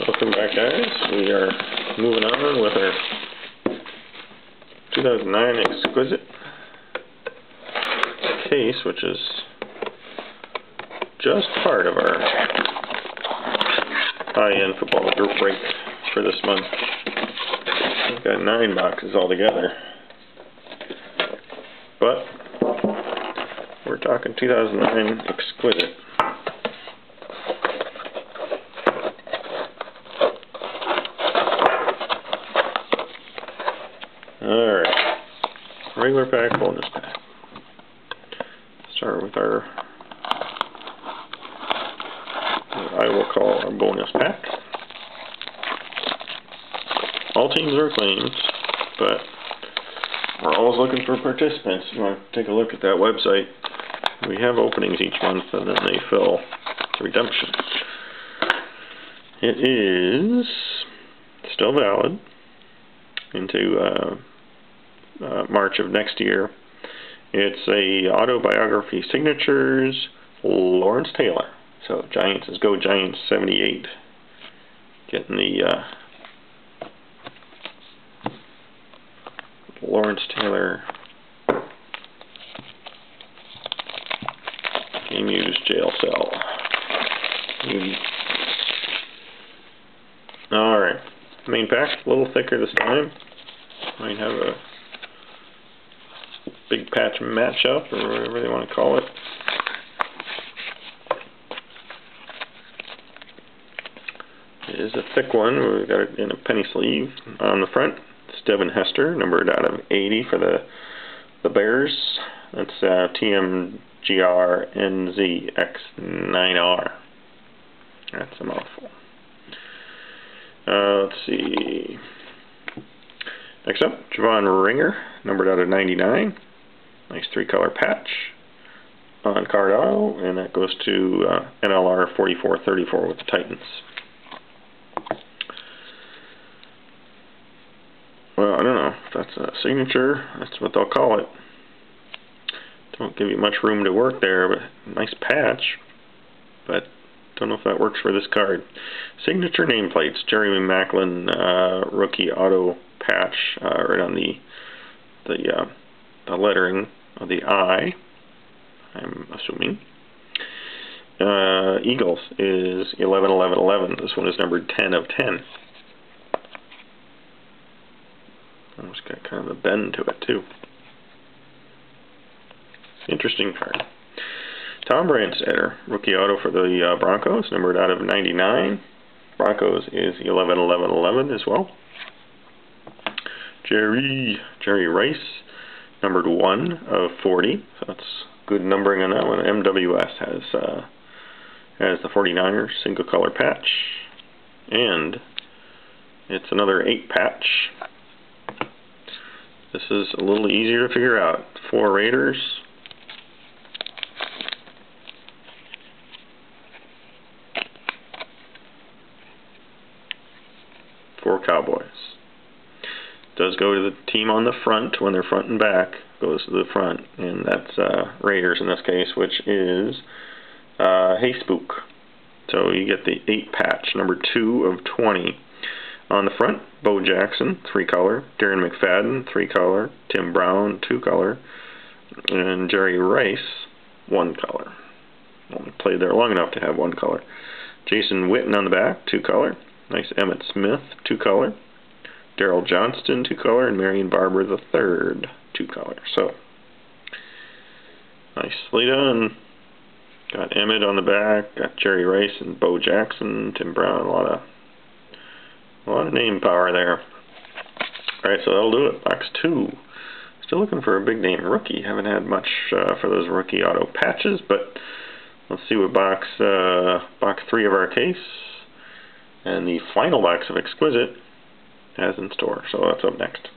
Welcome back guys. We are moving on with our 2009 Exquisite case, which is just part of our high-end football group break for this month. We've got nine boxes altogether. But, we're talking 2009 Exquisite. Regular pack, bonus pack. Start with our, I will call our bonus pack. All teams are claimed, but we're always looking for participants. You want to take a look at that website. We have openings each month and then they fill redemption. It is still valid into uh, uh, March of next year. It's a autobiography signatures, Lawrence Taylor. So Giants is Go Giants 78. Getting the uh, Lawrence Taylor game used jail cell. Alright. Main pack, a little thicker this time. Might have a big patch matchup or whatever they want to call it. It is a thick one. We've got it in a penny sleeve on the front. It's Devin Hester, numbered out of 80 for the the Bears. That's uh, TMGRNZX9R. That's a mouthful. Uh, let's see. Next up, Javon Ringer, numbered out of 99. Nice three color patch on card auto, and that goes to uh, NLR 4434 with the Titans. Well, I don't know if that's a signature. That's what they'll call it. Don't give you much room to work there, but nice patch. But don't know if that works for this card. Signature nameplates. Jeremy Maclin uh, rookie auto patch uh, right on the the uh, the lettering of the I. I'm assuming. Uh, Eagles is 11 11 11. This one is numbered 10 of 10. Almost got kind of a bend to it too. Interesting card. Tom Brandstater, rookie auto for the uh, Broncos, numbered out of 99. Broncos is 11 11 11 as well. Jerry Jerry Rice, numbered 1 of 40. So that's good numbering on that one. MWS has uh, has the 49ers single color patch. And it's another 8 patch. This is a little easier to figure out. Four Raiders. Four Cowboys does go to the team on the front when they're front and back goes to the front and that's uh, Raiders in this case which is uh, Hey Spook so you get the 8 patch number 2 of 20 on the front Bo Jackson 3 color Darren McFadden 3 color Tim Brown 2 color and Jerry Rice 1 color. Only played there long enough to have 1 color. Jason Witten on the back 2 color. Nice Emmitt Smith 2 color Daryl Johnston, two color, and Marion Barber the third, two color. So nice Slita and got Emmitt on the back, got Jerry Rice and Bo Jackson, Tim Brown, a lot of a lot of name power there. Alright, so that'll do it. Box two. Still looking for a big name rookie. Haven't had much uh, for those rookie auto patches, but let's see what box uh, box three of our case and the final box of Exquisite has in store. So that's up next.